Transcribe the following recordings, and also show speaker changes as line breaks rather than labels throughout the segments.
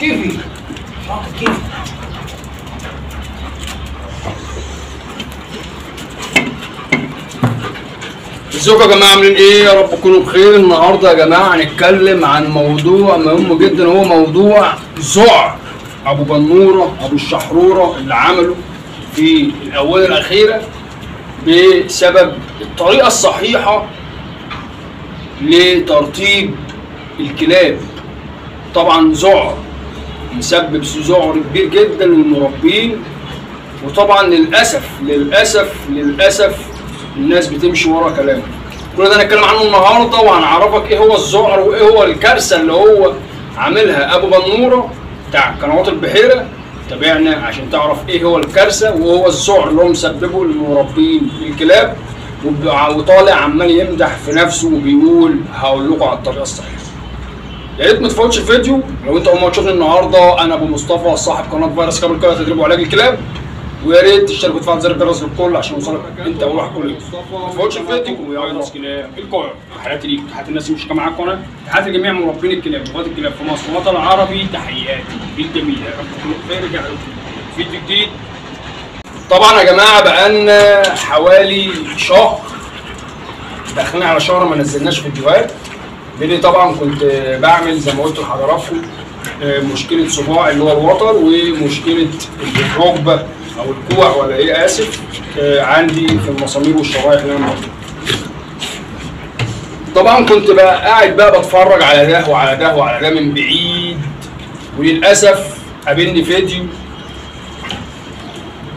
كيفي؟ كيفي ازيكم يا جماعة؟ عاملين إيه؟ يا رب تكونوا بخير. النهارده يا جماعة هنتكلم عن موضوع مهم جدا. هو موضوع ذعر. أبو بنورة أبو الشحرورة اللي عمله في الاونه الاخيره بسبب الطريقة الصحيحة لترطيب الكلاب. طبعا ذعر مسبب ذعر كبير جدا للمربين وطبعا للأسف للأسف للأسف الناس بتمشي ورا كلامه. كل ده هنتكلم عنه النهارده وهنعرفك إيه هو الذعر وإيه هو الكارثة اللي هو عاملها. أبو بنورة بتاع قنوات البحيرة تابعنا عشان تعرف إيه هو الكارثة وهو الذعر اللي هو مسببه للمربين الكلاب وطالع عمال يمدح في نفسه وبيقول هقول لكم على الطريقة الصحيحة. يا ريت ما تفوتش الفيديو. لو أنت أول مرة تشوفني النهارده أنا أبو مصطفى صاحب قناة فيروس كامل كده تدريب وعلاج الكلاب. ويا ريت تشترك وتفعل زر الجرس للكل عشان يوصلك انت اول واحد كل يوم. ما تفوتش الفيديو ويلا كلاب القاهره تحياتي ليك تحياتي الناس اللي مش معاك القناه تحياتي لجميع مربين الكلاب وغاد الكلاب في مصر. والوطن العربي تحياتي. بالجميع يا رب رجع لكم فيديو جديد. طبعا يا جماعة بقالنا حوالي شهر. داخلين على شهر ما نزلناش فيديوهات. لأني طبعا كنت بعمل زي ما قلت لحضراتكم آه، مشكلة صباع اللي هو الوتر ومشكلة الركبة. أو الكوع ولا إيه؟ آسف. آه، عندي في المسامير والشرايح اللي أنا. طبعا كنت بقى قاعد بقى بتفرج على ده وعلى ده وعلى ده من بعيد. وللأسف قابلني فيديو.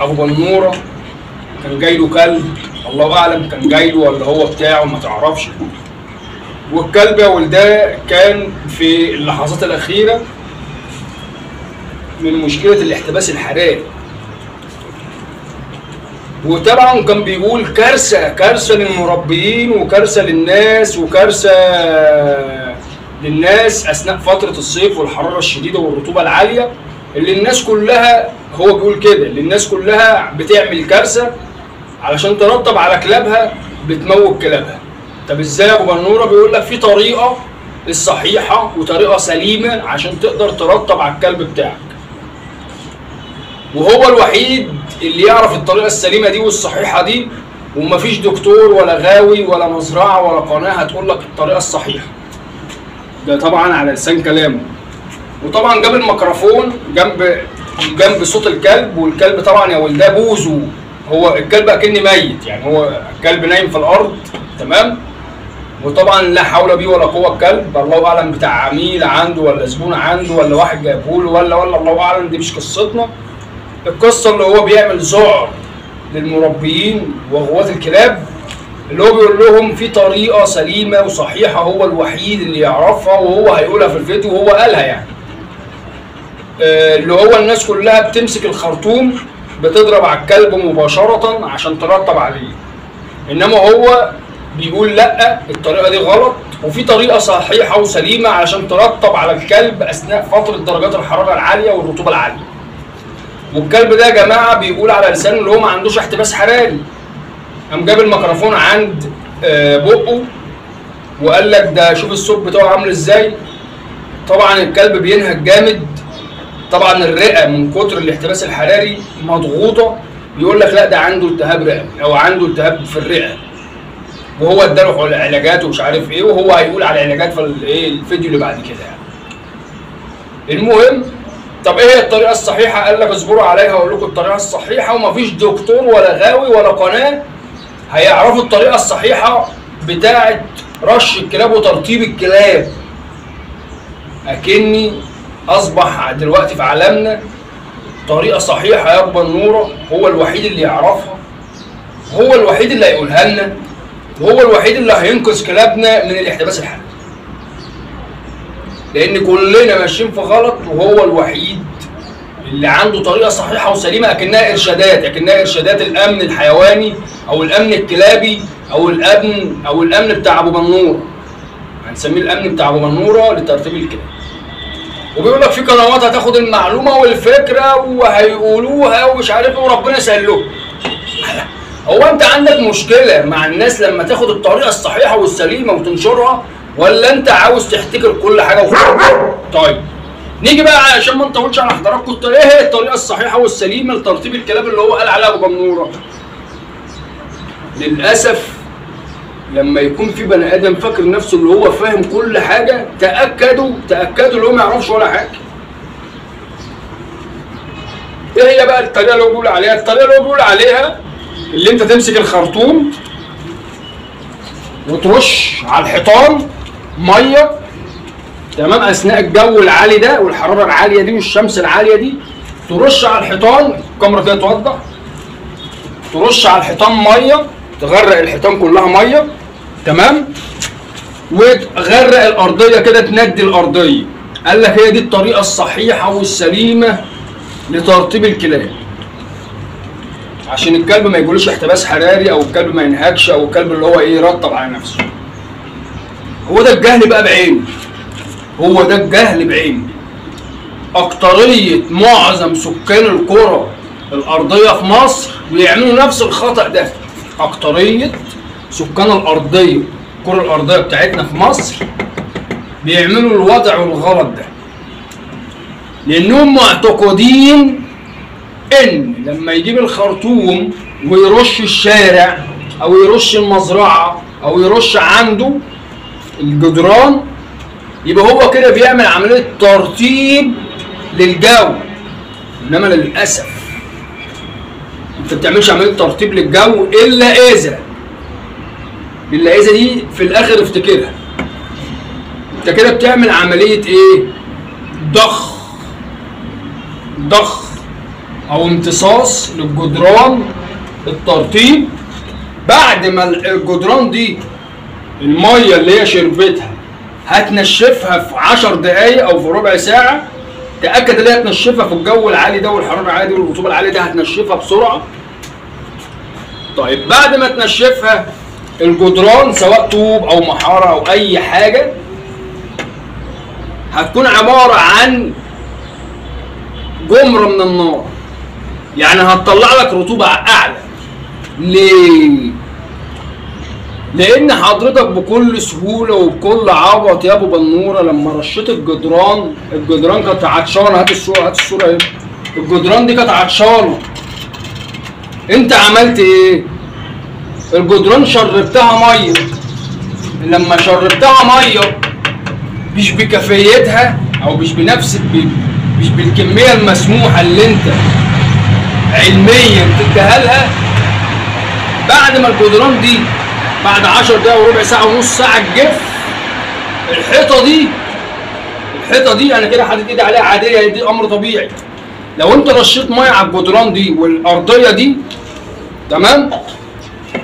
أبو بنورة كان جاي له كلب. الله أعلم كان جاي له ولا هو بتاعه ما تعرفش. والكلب يا ولداه كان في اللحظات الأخيرة من مشكلة الاحتباس الحراري. وطبعا كان بيقول كارثة كارثة للمربيين وكارثة للناس وكارثة للناس أثناء فترة الصيف والحرارة الشديدة والرطوبة العالية اللي الناس كلها هو بيقول كده اللي الناس كلها بتعمل كارثة علشان ترطب على كلابها بتموت كلابها. طب إزاي يا أبو بنورة؟ بيقول لك في طريقة الصحيحة وطريقة سليمة عشان تقدر ترطب على الكلب بتاعك. وهو الوحيد اللي يعرف الطريقة السليمة دي والصحيحة دي ومفيش دكتور ولا غاوي ولا مزرعة ولا قناة هتقول لك الطريقة الصحيحة. ده طبعا على لسان كلامه. وطبعا جاب الميكروفون جنب جنب صوت الكلب والكلب طبعا يا ولداه بوزه. هو الكلب أكني ميت يعني هو الكلب نايم في الأرض تمام؟ وطبعا لا حول بيه ولا قوة الكلب. الله أعلم بتاع عميل عنده ولا زبون عنده ولا واحد جايبه له ولا ولا الله أعلم دي مش قصتنا. القصة اللي هو بيعمل ذعر للمربيين وغواة الكلاب اللي هو بيقول لهم في طريقة سليمة وصحيحة هو الوحيد اللي يعرفها وهو هيقولها في الفيديو وهو قالها يعني. آه، اللي هو الناس كلها بتمسك الخرطوم بتضرب على الكلب مباشرة عشان ترطب عليه. إنما هو بيقول لأ الطريقة دي غلط وفي طريقة صحيحة وسليمة عشان ترطب على الكلب أثناء فترة درجات الحرارة العالية والرطوبة العالية. والكلب ده يا جماعة بيقول على لسانه اللي هو ما عندوش احتباس حراري قام جاب الميكروفون عند آه، بقه وقال لك ده شوف الصوت بتاعه عامل إزاي. طبعا الكلب بينهج جامد. طبعا الرئة من كتر الاحتباس الحراري مضغوطة. يقول لك لا ده عنده التهاب رئوي أو عنده التهاب في الرئة. وهو اداله علاجات ومش عارف إيه وهو هيقول على علاجات في الايه الفيديو اللي بعد كده يعني. المهم طب إيه الطريقة الصحيحة؟ قال لك اصبروا عليها أقول لكم الطريقة الصحيحة ومفيش دكتور ولا غاوي ولا قناة هيعرفوا الطريقة الصحيحة بتاعه رش الكلاب وترطيب الكلاب. أكني أصبح دلوقتي في عالمنا طريقة صحيحة يا ابو النوره هو الوحيد اللي يعرفها هو الوحيد اللي هيقولها لنا وهو الوحيد اللي هينقذ كلابنا من الاحتباس الحراري لأن كلنا ماشيين في غلط وهو الوحيد اللي عنده طريقة صحيحة وسليمة أكنها إرشادات أكنها إرشادات الأمن الحيواني أو الأمن الكلابي أو الأمن أو الأمن بتاع أبو منور. هنسميه الأمن بتاع أبو منورة لترتيب الكلاب. وبيقول لك في قنوات هتاخد المعلومة والفكرة وهيقولوها ومش عارف إيه وربنا يسهل لهم. هو أنت عندك مشكلة مع الناس لما تاخد الطريقة الصحيحة والسليمة وتنشرها ولا انت عاوز تحتكر كل حاجة وخلاص؟ طيب. نيجي بقى عشان ما نطولش على حضراتكم إيه هي الطريقة الصحيحة والسليمة لترتيب الكلام اللي هو قال عليها أبو بنوره للأسف لما يكون في بني آدم فاكر نفسه اللي هو فاهم كل حاجة تأكدوا تأكدوا اللي هو ما يعرفش ولا حاجة. إيه هي بقى الطريقة اللي هو بيقول عليها؟ الطريقة اللي هو بيقول عليها اللي انت تمسك الخرطوم وترش على الحيطان ميه تمام؟ أثناء الجو العالي ده والحرارة العالية دي والشمس العالية دي ترش على الحيطان الكاميرا كده توضح. ترش على الحيطان ميه تغرق الحيطان كلها ميه تمام؟ وتغرق الأرضية كده تندي الأرضية. قال لك هي دي الطريقة الصحيحة والسليمة لترطيب الكلاب. عشان الكلب ما يجيلوش احتباس حراري أو الكلب ما ينهكش أو الكلب اللي هو إيه يرطب على نفسه. هو ده الجهل بقى بعينه. هو ده الجهل بعينه. أكترية معظم سكان القرى الأرضية في مصر بيعملوا نفس الخطأ ده. أكترية سكان الأرضية القرى الأرضية بتاعتنا في مصر بيعملوا الوضع والغلط ده. لأنهم معتقدين إن لما يجيب الخرطوم ويرش الشارع أو يرش المزرعة أو يرش عنده الجدران يبقى هو كده بيعمل عملية ترطيب للجو. إنما للأسف انت بتعملش عملية ترطيب للجو إلا إذا. الا اذا دي في الآخر افتكرها. أنت كده بتعمل عملية إيه؟ ضخ. ضخ أو امتصاص للجدران الترطيب. بعد ما الجدران دي المية اللي هي شربتها. هتنشفها في 10 دقايق أو في ربع ساعة. تأكد إن هي هتنشفها في الجو العالي ده والحرارة العالية دي والرطوبة العالية دي هتنشفها بسرعة. طيب بعد ما تنشفها الجدران سواء طوب أو محارة أو أي حاجة هتكون عبارة عن جمره من النار. يعني هتطلع لك رطوبة أعلى. ليه؟ لأن حضرتك بكل سهولة وبكل عبط يا أبو بنورة لما رشيت الجدران الجدران كانت عطشانة. هات الصورة هات الصورة أهي. الجدران دي كانت عطشانة. أنت عملت إيه؟ الجدران شربتها مية. لما شربتها مية مش بكفايتها أو مش بنفس مش بالكمية المسموحة اللي أنت علميا تديها لها بعد ما الجدران دي بعد 10 دقايق وربع ساعة ونص ساعة الجف. الحيطة دي الحيطة دي أنا كده حاطط إيدي عليها عادية دي أمر طبيعي. لو أنت رشيت مية على الجدران دي والأرضية دي تمام؟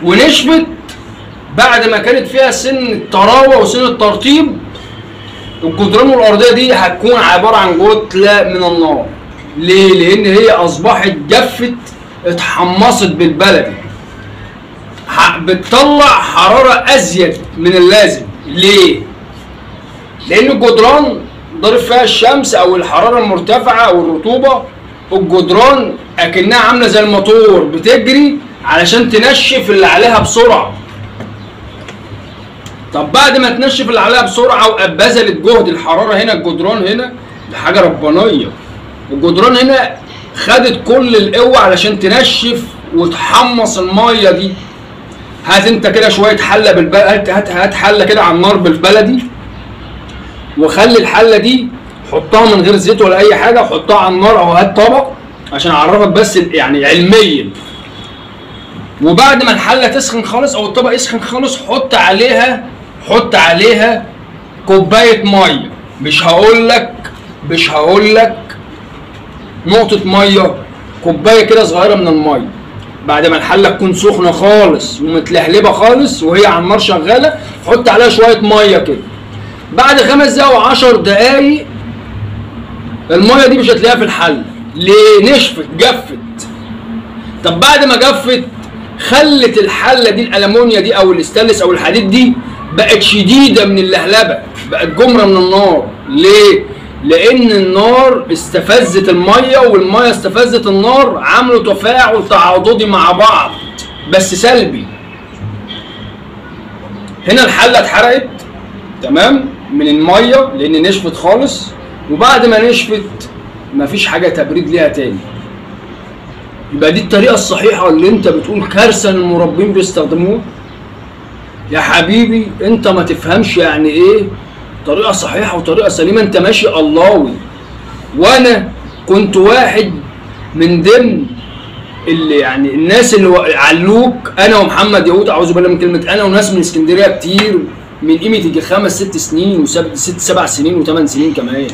ونشفت بعد ما كانت فيها سن الطراوه وسن الترطيب الجدران والأرضية دي هتكون عبارة عن كتله من النار. ليه؟ لأن هي أصبحت جفت اتحمصت بالبلدي. بتطلع حرارة أزيد من اللازم. ليه؟ لأن الجدران ضارب فيها الشمس أو الحرارة المرتفعة أو الرطوبة. الجدران أكنها عاملة زي الموتور بتجري علشان تنشف اللي عليها بسرعة. طب بعد ما تنشف اللي عليها بسرعة وبذلت جهد الحرارة هنا الجدران هنا دي حاجة ربانية. الجدران هنا خدت كل القوة علشان تنشف وتحمص المية دي. هات انت كده شوية حلة بالبلد هات هات, حلة كده على النار بالبلدي وخلي الحلة دي حطها من غير زيت ولا أي حاجة وحطها على النار أو هات طبق عشان أعرفك بس يعني علميا. وبعد ما الحلة تسخن خالص أو الطبق يسخن خالص حط عليها حط عليها كوباية مية. مش هقول لك مش هقول لك نقطة مية كوباية كده صغيرة من المية. بعد ما الحلة تكون سخنة خالص ومتلهلبة خالص وهي على النار شغالة حط عليها شوية مية كده. بعد خمس دقايق وعشر دقايق المية دي مش هتلاقيها في الحلة. ليه؟ نشفت جفت. طب بعد ما جفت خلت الحلة دي الألمونيا دي أو الاستانلس أو الحديد دي بقت شديدة من اللهلبة بقت جمرة من النار. ليه؟ لأن النار استفزت المية والمية استفزت النار عملوا تفاعل تعاضدي مع بعض بس سلبي. هنا الحلة اتحرقت تمام من المية لأن نشفت خالص وبعد ما نشفت مفيش حاجة تبريد ليها تاني. يبقى دي الطريقة الصحيحة اللي أنت بتقول كارثة المربين بيستخدموها يا حبيبي أنت ما تفهمش يعني إيه طريقه صحيحة وطريقة سليمة. أنت ماشي اللهوي وأنا كنت واحد من ضمن اللي يعني الناس اللي علوك. أنا ومحمد يهود أعوذ بالله من كلمة أنا وناس من اسكندرية كتير من قيمة يجي خمس ست سنين وست سبع سنين وثمان سنين كمان.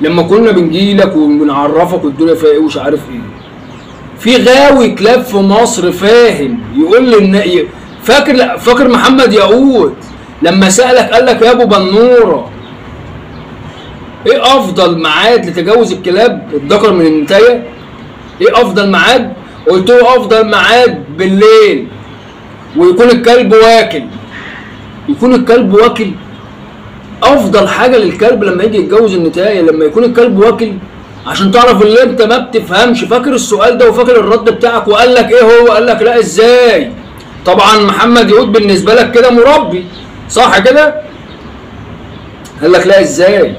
لما كنا بنجي لك وبنعرفك والدنيا فيها إيه ومش عارف إيه. في غاوي كلاب في مصر فاهم يقول لي ان فاكر فاكر محمد ياقوت؟ لما سألك قال لك يا أبو بنوره إيه أفضل ميعاد لتجاوز الكلاب؟ الذكر من النتاية. إيه أفضل ميعاد؟ قلت له أفضل ميعاد بالليل. ويكون الكلب واكل. يكون الكلب واكل. أفضل حاجة للكلب لما يجي يتجوز النتاية لما يكون الكلب واكل. عشان تعرف اللي أنت ما بتفهمش. فاكر السؤال ده وفاكر الرد بتاعك وقال لك إيه هو؟ قال لك لا إزاي؟ طبعا محمد يقول بالنسبة لك كده مربي. صح كده؟ قال لك لا إزاي؟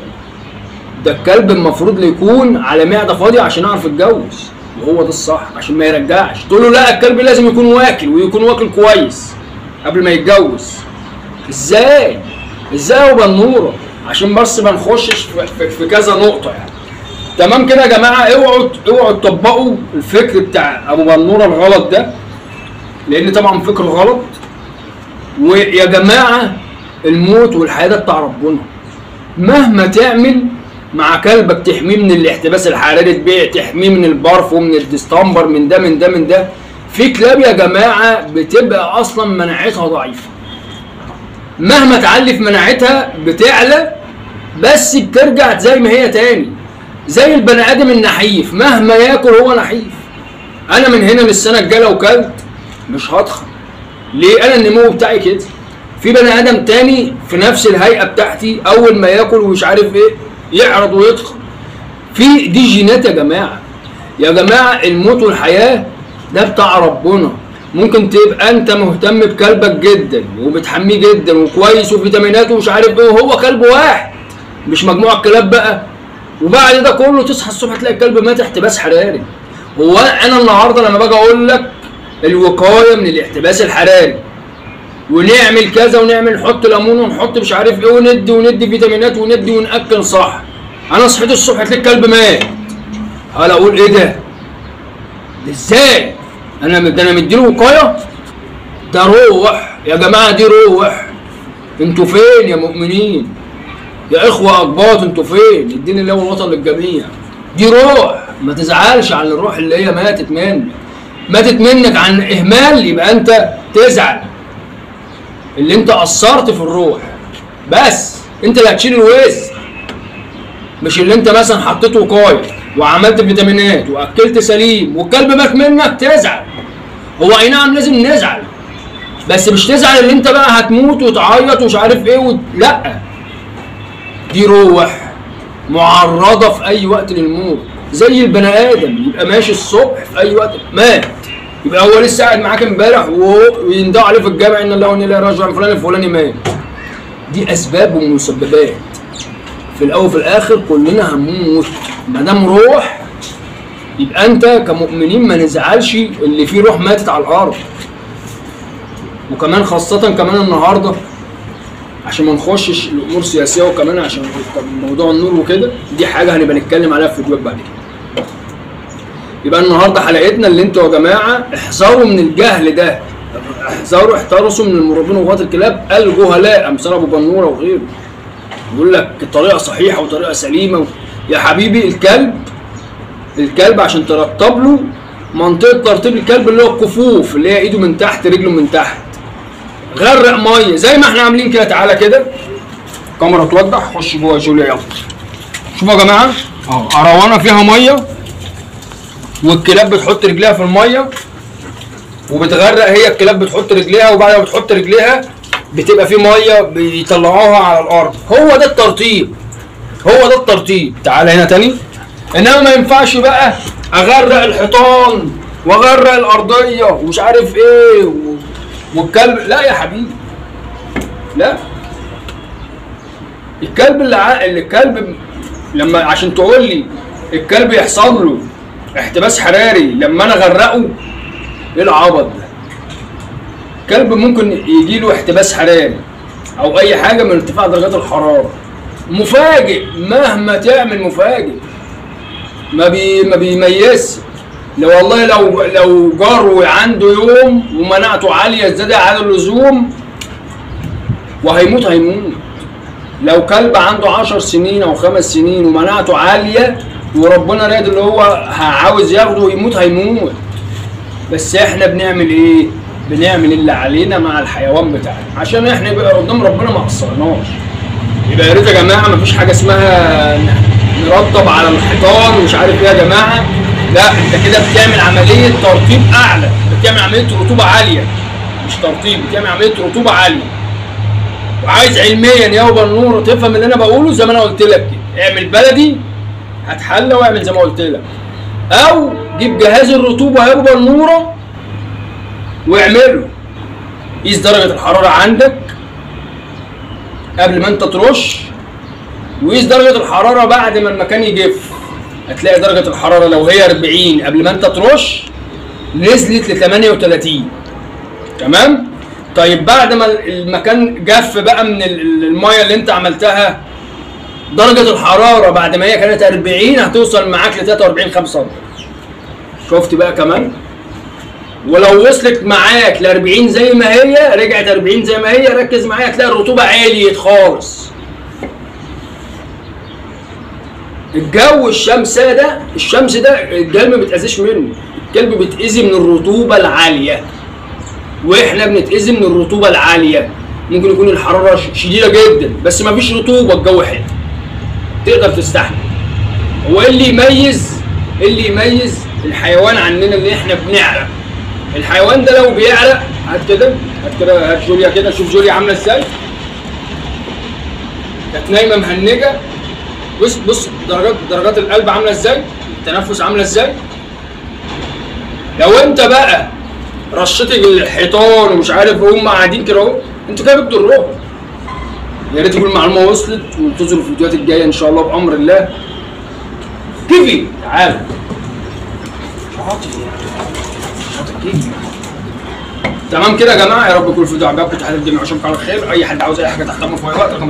ده الكلب المفروض يكون على معدة فاضية عشان يعرف يتجوز. وهو ده الصح عشان ما يرجعش. تقول له لا الكلب لازم يكون واكل ويكون واكل كويس قبل ما يتجوز. إزاي؟ إزاي يا بنوره؟ عشان بس ما نخشش في, في, في كذا نقطة يعني. تمام كده يا جماعة؟ اوعوا اوعوا تطبقوا الفكر بتاع أبو بنوره الغلط ده لأن طبعا فكر غلط. ويا جماعة الموت والحياة ده بتاع ربنا. مهما تعمل مع كلبك تحميه من الاحتباس الحراري تبيع تحميه من البرف ومن الديستمبر من ده من ده من ده. في كلاب يا جماعة بتبقى أصلا مناعتها ضعيفة. مهما تعلي في مناعتها بتعلى بس بترجع زي ما هي تاني. زي البني آدم النحيف مهما ياكل هو نحيف. أنا من هنا للسنة الجاية لو كلت مش هضخم ليه؟ أنا النمو بتاعي كده. في بني آدم تاني في نفس الهيئة بتاعتي أول ما يأكل ومش عارف إيه يعرض ويضخم في دي جينات يا جماعة. يا جماعة الموت والحياة ده بتاع ربنا. ممكن تبقى أنت مهتم بكلبك جدا وبتحميه جدا وكويس وفيتامينات ومش عارف إيه وهو كلب واحد. مش مجموعة كلاب بقى. وبعد ده كله تصحى الصبح تلاقي الكلب مات احتباس حراري هو أنا النهارده لما باجي أقول لك الوقاية من الاحتباس الحراري ونعمل كذا ونعمل نحط ليمون ونحط مش عارف إيه وندي وندي فيتامينات وندي ونأكل صح أنا صحيت الصبح تلاقي الكلب مات هل أقول إيه؟ ده إزاي؟ أنا ده أنا مديله وقاية؟ ده روح يا جماعة دي روح أنتوا فين يا مؤمنين؟ يا إخوة أقباط أنتوا فين؟ الدين الله والوطن للجميع دي روح ما تزعلش عن الروح اللي هي ماتت منك ماتت منك عن إهمال يبقى أنت تزعل. اللي أنت قصرت في الروح. بس أنت اللي هتشيل الوزن مش اللي أنت مثلا حطيت وقايه وعملت فيتامينات وأكلت سليم والكلب مات منك تزعل. هو أي نعم لازم نزعل. بس مش تزعل اللي أنت بقى هتموت وتعيط ومش عارف إيه و... لأ. دي روح معرضة في أي وقت للموت. زي البني آدم يبقى ماشي الصبح في أي وقت. مات. يبقى هو لسه قاعد معاك امبارح ويندعوا عليه في الجامع إن الله وأنا إليه راجعون فلان الفلاني مات. دي أسباب ومسببات. في الأول وفي الآخر كلنا هنموت. ما دام روح يبقى أنت كمؤمنين ما نزعلش اللي فيه روح ماتت على الأرض. وكمان خاصة كمان النهارده عشان ما نخشش الأمور سياسية وكمان عشان موضوع النور وكده دي حاجة هنبقى نتكلم عليها في فيديوهات بعد كده. يبقى النهارده حلقتنا اللي أنتوا يا جماعة احذروا من الجهل ده. احذروا احترسوا من المربين وغواة الكلاب الجهلاء أمثال أبو بنوره وغيره. يقول لك طريقه صحيحة وطريقة سليمة و... يا حبيبي الكلب الكلب عشان ترتب له منطقة ترتيب الكلب اللي هو الكفوف اللي هي إيده من تحت رجله من تحت. غرق مية زي ما إحنا عاملين كده. تعالى كده. الكاميرا توضح. خش جوه يا جوليا يلا. شوفوا يا جماعة. أهو أروانة فيها مية. والكلاب بتحط رجليها في المية وبتغرق هي الكلاب بتحط رجليها وبعد ما بتحط رجليها بتبقى في مية بيطلعوها على الأرض هو ده الترطيب هو ده الترتيب تعال هنا تاني إنما ما ينفعش بقى أغرق الحيطان وأغرق الأرضية ومش عارف إيه. والكلب لا يا حبيبي لا الكلب اللي. اللي الكلب لما عشان تقول لي الكلب يحصل له احتباس حراري لما أنا اغرقه إيه العبط ده؟ كلب ممكن يجي له احتباس حراري أو اي حاجة من ارتفاع درجات الحرارة. مفاجئ مهما تعمل مفاجئ. ما بي ما بيميزش لو والله لو لو جار عنده يوم ومناعته عالية زيادة على اللزوم وهيموت هيموت لو كلب عنده عشر سنين أو خمس سنين ومناعته عالية وربنا راد اللي هو عاوز ياخده ويموت هيموت. بس إحنا بنعمل إيه؟ بنعمل اللي علينا مع الحيوان بتاعنا. عشان إحنا يبقى قدام ربنا ما قصرناش. يبقى يا ريت يا جماعة ما فيش حاجة اسمها نرطب على الحيطان ومش عارف إيه يا جماعة. لا انت كده بتعمل عملية ترطيب أعلى. بتعمل عملية رطوبة عالية. مش ترطيب بتعمل عملية رطوبة عالية. وعايز علميا يابا النور تفهم اللي أنا بقوله زي ما أنا قلت لك كده. اعمل بلدي هتحلى وأعمل زي ما قلت لك. أو جيب جهاز الرطوبة يابا النوره واعمله. قيس درجة الحرارة عندك قبل ما أنت ترش. وقيس درجة الحرارة بعد ما المكان يجف. هتلاقي درجة الحرارة لو هي 40 قبل ما أنت ترش نزلت ل 38 تمام؟ طيب بعد ما المكان جف بقى من ال- المية اللي أنت عملتها درجة الحرارة بعد ما هي كانت 40 هتوصل معاك ل 43 5 شفت بقى كمان؟ ولو وصلت معاك ل 40 زي ما هي رجعت 40 زي ما هي ركز معايا هتلاقي الرطوبة عالية خالص. الجو الشمس ده الشمس ده الكلب ما بيتأذيش منه الكلب بيتأذي من الرطوبة العالية. وإحنا بنتأذي من الرطوبة العالية. ممكن يكون الحرارة شديدة جدا بس ما فيش رطوبة الجو حلو. تقدر تستحمل. هو اللي يميز اللي يميز الحيوان عننا اللي إحنا بنعرق الحيوان ده لو بيعرق هات كده هات كده هات جوليا كده شوف جوليا عاملة إزاي. كانت نايمة مهنجة. بص بص درجات درجات القلب عاملة إزاي؟ التنفس عاملة إزاي؟ لو انت بقى رشيت الحيطان ومش عارف هم قاعدين كده اهو أنتوا كده بتضروهم يا ريت تكون المعلومة وصلت وانتظروا الفيديوهات الجاية إن شاء الله بأمر الله. كيفي؟ تعال. تمام كده يا جماعة؟ يا رب يكون الفيديو عجبكم تحياتي الجميع واشوفكم على خير. أي حد عاوز أي حاجة تحت أمر في اي وقت